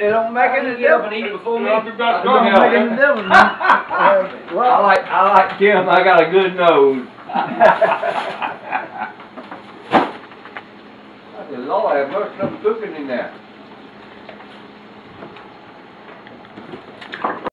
It don't make any difference. Eat before me. It don't make any difference. uh, well, I like I like Kim. I got a good nose. That's I have much enough cooking in there.